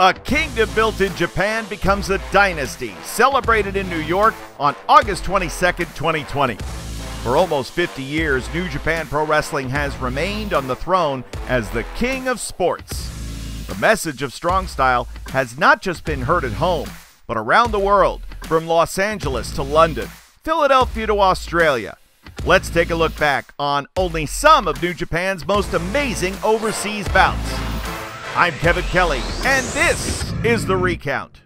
A kingdom built in Japan becomes a dynasty, celebrated in New York on August 22, 2020. For almost 50 years, New Japan Pro Wrestling has remained on the throne as the king of sports. The message of strong style has not just been heard at home, but around the world, from Los Angeles to London, Philadelphia to Australia. Let's take a look back on only some of New Japan's most amazing overseas bouts. I'm Kevin Kelly, and this is The Recount.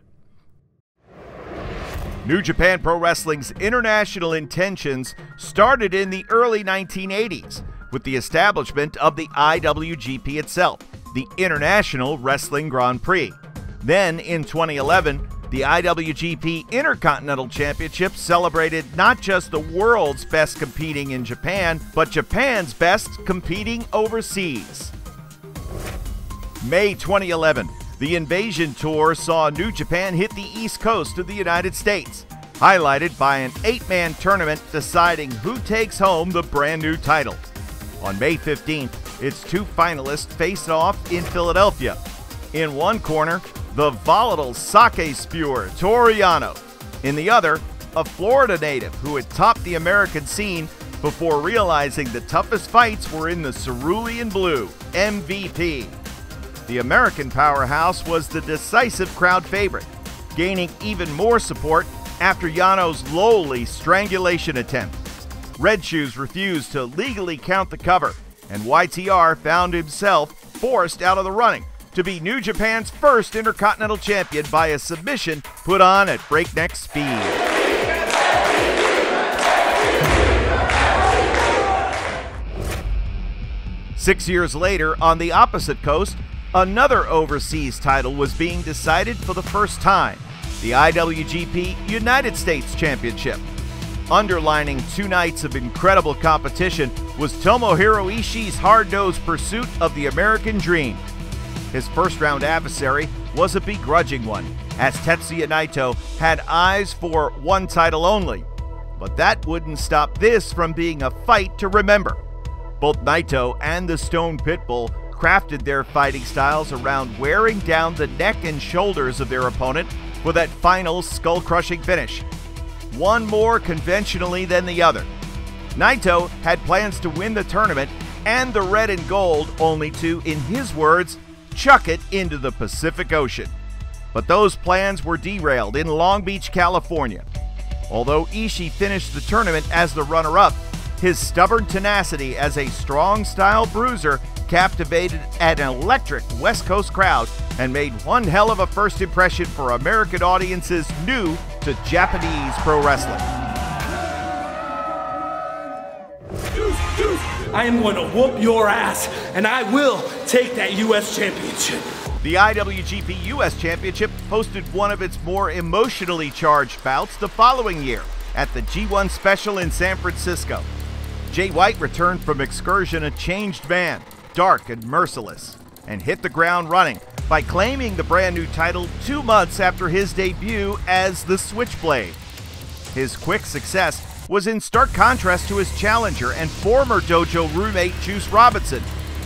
New Japan Pro Wrestling's international intentions started in the early 1980s with the establishment of the IWGP itself, the International Wrestling Grand Prix. Then in 2011, the IWGP Intercontinental Championship celebrated not just the world's best competing in Japan, but Japan's best competing overseas. May 2011, the Invasion Tour saw New Japan hit the east coast of the United States, highlighted by an eight man tournament deciding who takes home the brand new title. On May 15th, its two finalists faced off in Philadelphia. In one corner, the volatile sake spewer Toru Yano. In the other, a Florida native who had topped the American scene before realizing the toughest fights were in the cerulean blue, MVP. The American powerhouse was the decisive crowd favorite, gaining even more support after Yano's lowly strangulation attempt. Red Shoes refused to legally count the cover, and YTR found himself forced out of the running to be New Japan's first Intercontinental Champion by a submission put on at breakneck speed. Six years later, on the opposite coast, another overseas title was being decided for the first time the IWGP United States Championship. Underlining two nights of incredible competition was Tomohiro Ishii's hard nosed pursuit of the American Dream. His first round adversary was a begrudging one, as Tetsuya Naito had eyes for one title only. But that wouldn't stop this from being a fight to remember. Both Naito and the Stone Pitbull crafted their fighting styles around wearing down the neck and shoulders of their opponent for that final skull crushing finish. One more conventionally than the other. Naito had plans to win the tournament and the red and gold, only to, in his words, chuck it into the Pacific Ocean. But those plans were derailed in Long Beach, California. Although Ishii finished the tournament as the runner up, his stubborn tenacity as a strong style bruiser captivated an electric West Coast crowd and made one hell of a first impression for American audiences new to Japanese pro wrestling. I am going to whoop your ass, and I will take that U.S. Championship. The IWGP US Championship hosted one of its more emotionally charged bouts the following year at the G1 Special in San Francisco. Jay White returned from excursion a changed man, dark and merciless, and hit the ground running by claiming the brand new title two months after his debut as the Switchblade. His quick success was in stark contrast to his challenger and former dojo roommate Juice Robinson,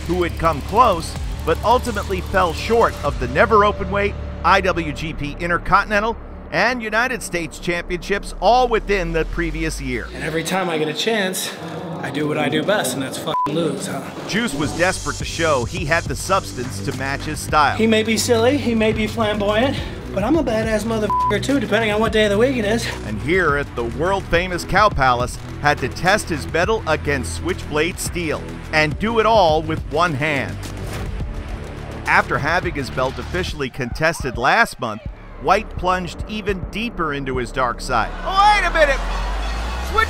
who had come close but ultimately fell short of the never open weight IWGP Intercontinental and United States championships all within the previous year. And every time I get a chance, I do what I do best, and that's fucking lose, huh? Juice was desperate to show he had the substance to match his style. He may be silly, he may be flamboyant, but I'm a badass motherfucker too, depending on what day of the week it is. And here at the world famous Cow Palace, had to test his mettle against Switchblade Steel and do it all with one hand. After having his belt officially contested last month, White plunged even deeper into his dark side. Oh, wait a minute!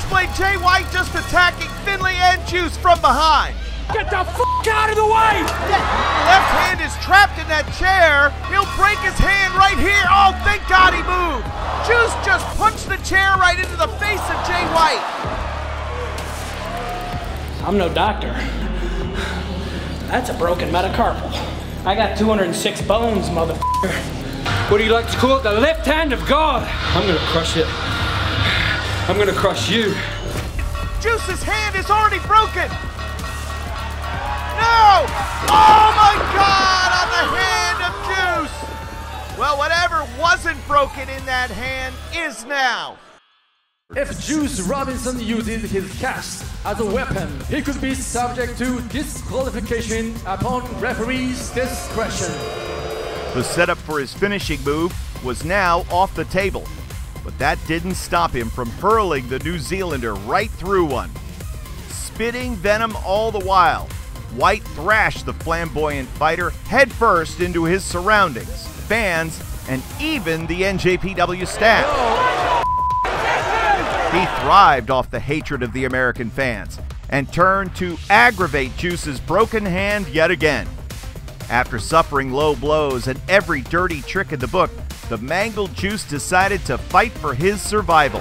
Switchblade Jay White just attacking Finlay and Juice from behind. Get the fuck out of the way! Left hand is trapped in that chair. He'll break his hand right here. Oh, thank God he moved. Juice just punched the chair right into the face of Jay White. I'm no doctor. That's a broken metacarpal. I got 206 bones, motherfucker. What do you like to call it? The left hand of God. I'm gonna crush it. I'm gonna crush you. Juice's hand is already broken. No! Oh my God! On the hand of Juice. Well, whatever wasn't broken in that hand is now. If Juice Robinson uses his cast as a weapon, he could be subject to disqualification upon referee's discretion. The setup for his finishing move was now off the table, but that didn't stop him from hurling the New Zealander right through one. Spitting venom all the while, White thrashed the flamboyant fighter headfirst into his surroundings, fans, and even the NJPW staff. He thrived off the hatred of the American fans and turned to aggravate Juice's broken hand yet again. After suffering low blows and every dirty trick in the book, the mangled Juice decided to fight for his survival.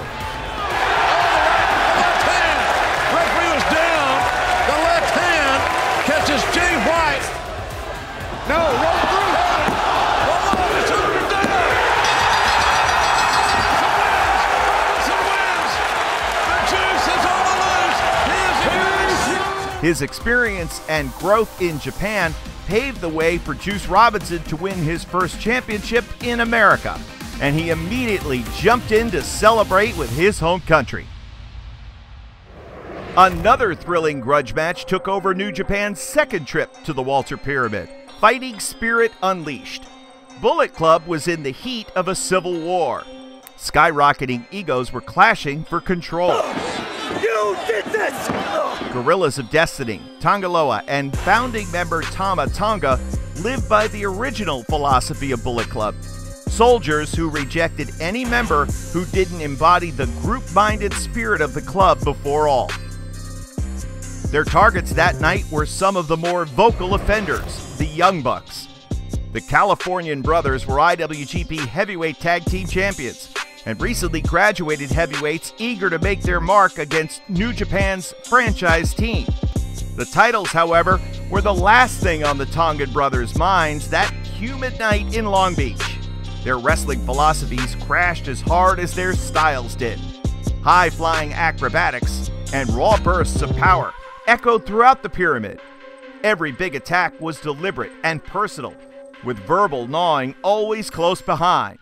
Referee was down. The left hand catches Jay White. No, roll through. One more. It's over down. Robinson wins. The juice is on the loose. He is. His experience and growth in Japan paved the way for Juice Robinson to win his first championship in America, and he immediately jumped in to celebrate with his home country. Another thrilling grudge match took over New Japan's second trip to the Walter Pyramid Fighting Spirit Unleashed. Bullet Club was in the heat of a civil war. Skyrocketing egos were clashing for control. You did this! Guerrillas of Destiny, Tanga Loa, and founding member Tama Tonga lived by the original philosophy of Bullet Club. Soldiers who rejected any member who didn't embody the group minded spirit of the club before all. Their targets that night were some of the more vocal offenders, the Young Bucks. The Californian brothers were IWGP Heavyweight Tag Team Champions and recently graduated heavyweights eager to make their mark against New Japan's franchise team. The titles, however, were the last thing on the Tongan brothers' minds that humid night in Long Beach. Their wrestling philosophies crashed as hard as their styles did. High flying acrobatics and raw bursts of power echoed throughout the pyramid. Every big attack was deliberate and personal, with verbal gnawing always close behind.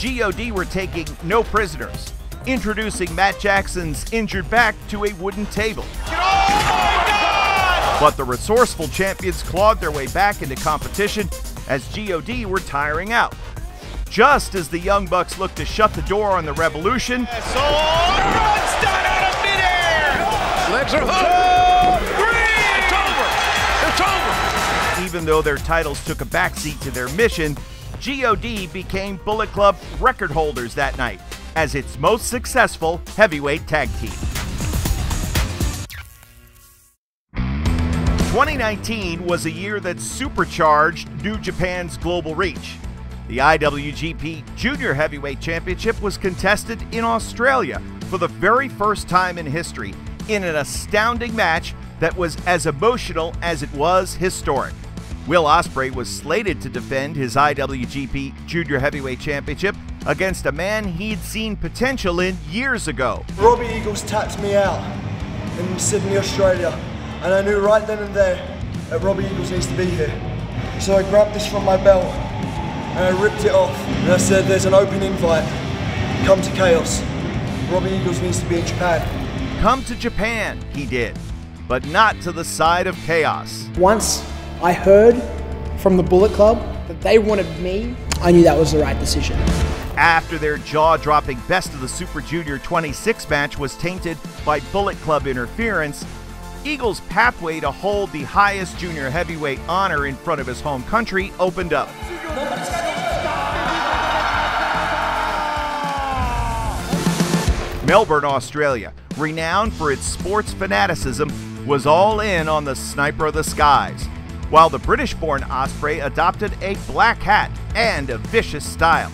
GOD were taking no prisoners, introducing Matt Jackson's injured back to a wooden table. But the resourceful champions clawed their way back into competition as GOD were tiring out. Just as the Young Bucks looked to shut the door on the revolution, Legs are hooked. It's over. It's over. even though their titles took a backseat to their mission, GOD became Bullet Club record holders that night as its most successful heavyweight tag team. 2019 was a year that supercharged New Japan's global reach. The IWGP Junior Heavyweight Championship was contested in Australia for the very first time in history in an astounding match that was as emotional as it was historic. Will Ospreay was slated to defend his IWGP Junior Heavyweight Championship against a man he'd seen potential in years ago. Robbie Eagles tapped me out in Sydney, Australia, and I knew right then and there that Robbie Eagles needs to be here. So I grabbed this from my belt and I ripped it off, and I said, "There's an open invite. Come to Chaos. Robbie Eagles needs to be in Japan." Come to Japan, he did, but not to the side of chaos. Once I heard from the Bullet Club that they wanted me, I knew that was the right decision. After their jaw dropping Best of the Super Junior 26 match was tainted by Bullet Club interference, Eagle's pathway to hold the highest junior heavyweight honor in front of his home country opened up. Melbourne, Australia, renowned for its sports fanaticism, was all in on the Sniper of the Skies, while the British born Ospreay adopted a black hat and a vicious style.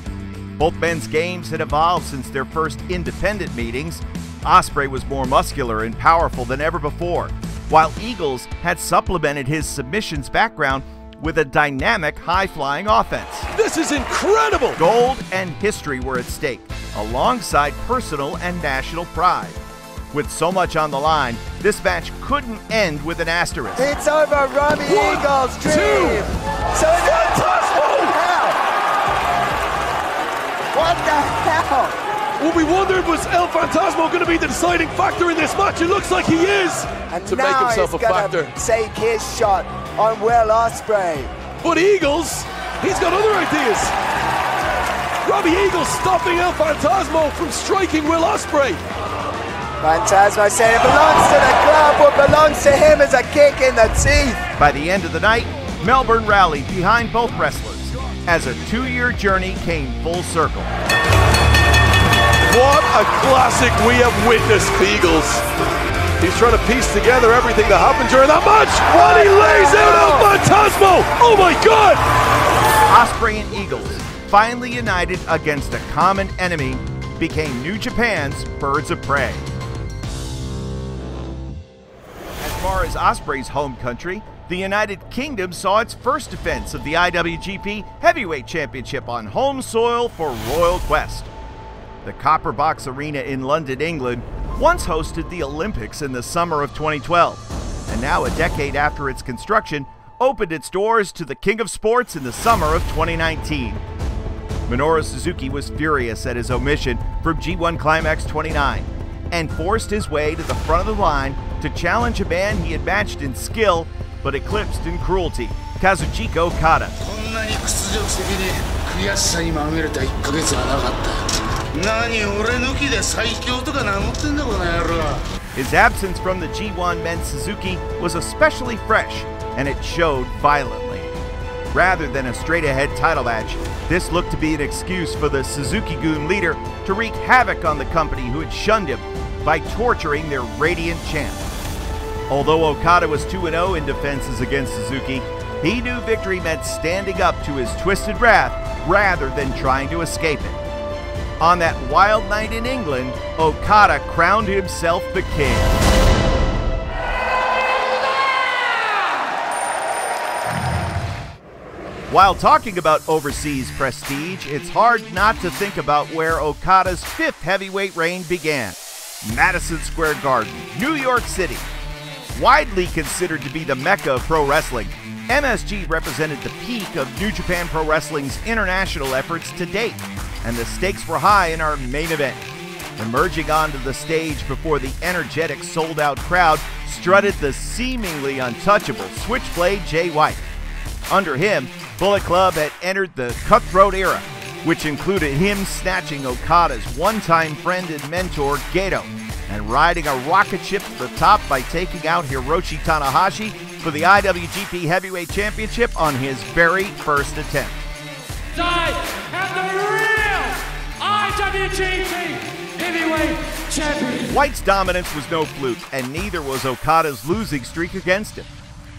Both men's games had evolved since their first independent meetings. Ospreay was more muscular and powerful than ever before, while Eagles had supplemented his submissions background with a dynamic high flying offense. This is incredible. Gold and history were at stake, alongside personal and national pride. With so much on the line, this match couldn't end with an asterisk. It's over Robbie One, Eagles' dream. Two. So impossible. How? What the hell? What we wondered was El Phantasmo going to be the deciding factor in this match. It looks like he is. And to make himself a factor. Take his shot on Will Ospreay. But Eagles, he's got other ideas. Robbie Eagles stopping El Phantasmo from striking Will Ospreay. Phantasmo said it belongs to the club. What belongs to him is a kick in the teeth. By the end of the night, Melbourne rallied behind both wrestlers as a two year journey came full circle. What a classic we have witnessed, Eagles. He's trying to piece together everything that happened during that match. When he lays out El Phantasmo. Oh my God! Ospreay and Eagles, finally united against a common enemy, became New Japan's birds of prey. Far as Ospreay's home country, the United Kingdom saw its first defense of the IWGP Heavyweight Championship on home soil for Royal Quest. The Copper Box Arena in London, England, once hosted the Olympics in the summer of 2012, and now a decade after its construction, opened its doors to the King of Sports in the summer of 2019. Minoru Suzuki was furious at his omission from G1 Climax 29 and forced his way to the front of the line to challenge a man he had matched in skill but eclipsed in cruelty, Kazuchika Okada. His absence from the G1 Men Suzuki was especially fresh, and it showed violently. Rather than a straight ahead title match, this looked to be an excuse for the Suzuki-gun leader to wreak havoc on the company who had shunned him by torturing their radiant champ. Although Okada was 2 0 in defenses against Suzuki, he knew victory meant standing up to his twisted wrath rather than trying to escape it. On that wild night in England, Okada crowned himself the king. While talking about overseas prestige, it's hard not to think about where Okada's fifth heavyweight reign began Madison Square Garden, New York City. Widely considered to be the mecca of pro wrestling, MSG represented the peak of New Japan Pro Wrestling's international efforts to date, and the stakes were high in our main event. Emerging onto the stage before the energetic, sold out crowd strutted the seemingly untouchable Switchblade Jay White. Under him, Bullet Club had entered the cutthroat era, which included him snatching Okada's one time friend and mentor, Gedo, and riding a rocket ship to the top by taking out Hiroshi Tanahashi for the IWGP Heavyweight Championship on his very first attempt. I am the real IWGP Heavyweight Champion. White's dominance was no fluke, and neither was Okada's losing streak against him.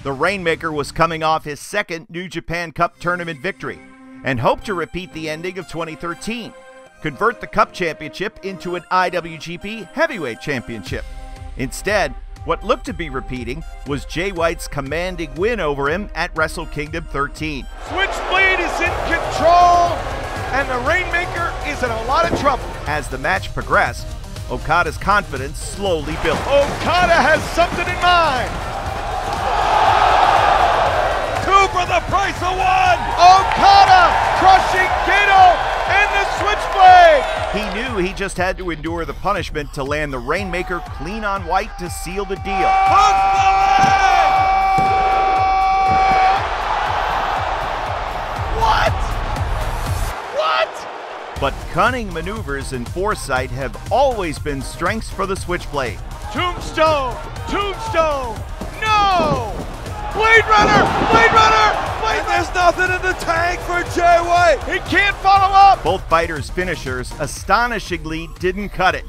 The Rainmaker was coming off his second New Japan Cup tournament victory and hoped to repeat the ending of 2013, convert the Cup Championship into an IWGP Heavyweight Championship. Instead, what looked to be repeating was Jay White's commanding win over him at Wrestle Kingdom 13. Switchblade is in control, and the Rainmaker is in a lot of trouble. As the match progressed, Okada's confidence slowly built. Okada has something in mind. For the price of one. Okada crushing Gedo and the Switchblade. He knew he just had to endure the punishment to land the Rainmaker clean on White to seal the deal. What? What? But cunning maneuvers and foresight have always been strengths for the Switchblade. Tombstone! Tombstone! No! Blade Runner! Blade Runner! Blade and there's nothing in the tank for Jay White! He can't follow up! Both fighters' finishers astonishingly didn't cut it,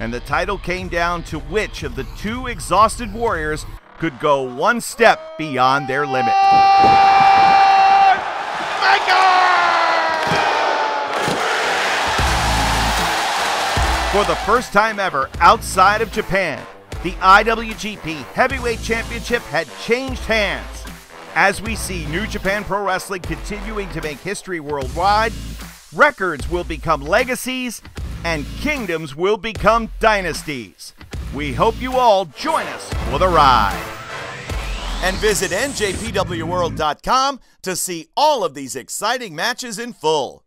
and the title came down to which of the two exhausted warriors could go one step beyond their limit. For the first time ever outside of Japan, the IWGP Heavyweight Championship had changed hands. As we see New Japan Pro Wrestling continuing to make history worldwide, records will become legacies and kingdoms will become dynasties. We hope you all join us for the ride. And visit NJPWWorld.com to see all of these exciting matches in full.